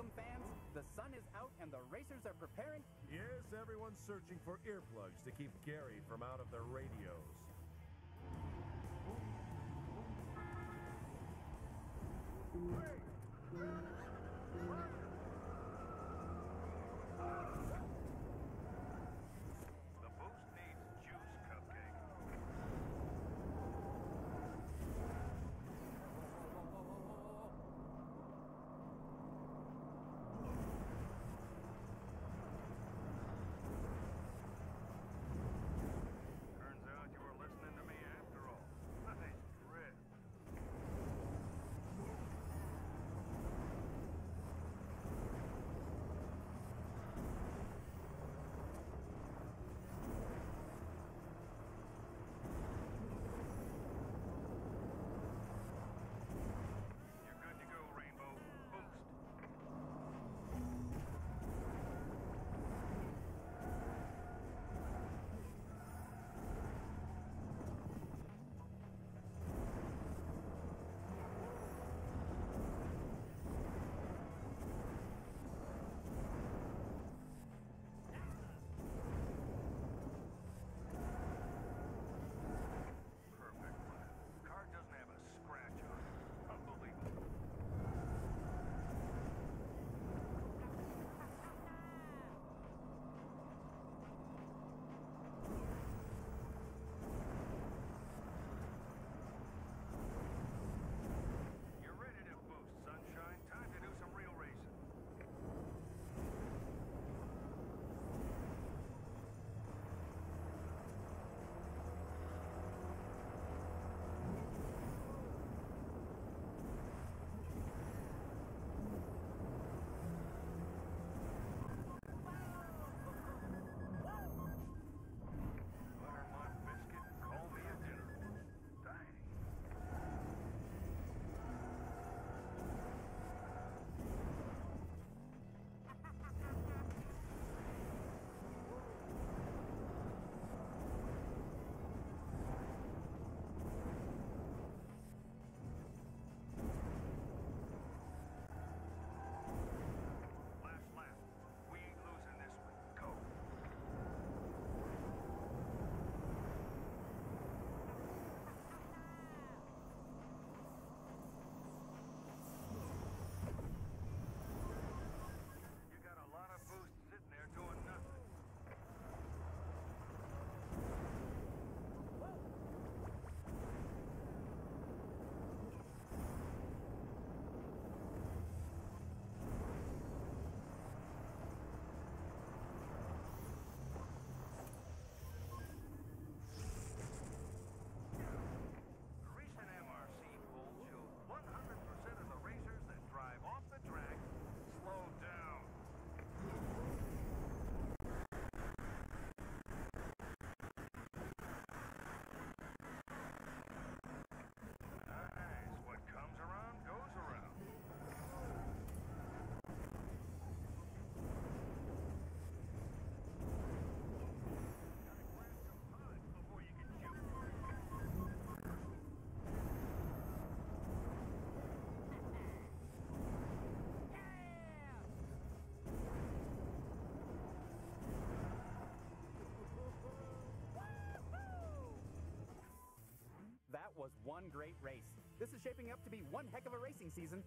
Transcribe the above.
Welcome, fans. The sun is out and the racers are preparing. Yes, everyone's searching for earplugs to keep Gary from out of the radio. one great race. This is shaping up to be one heck of a racing season,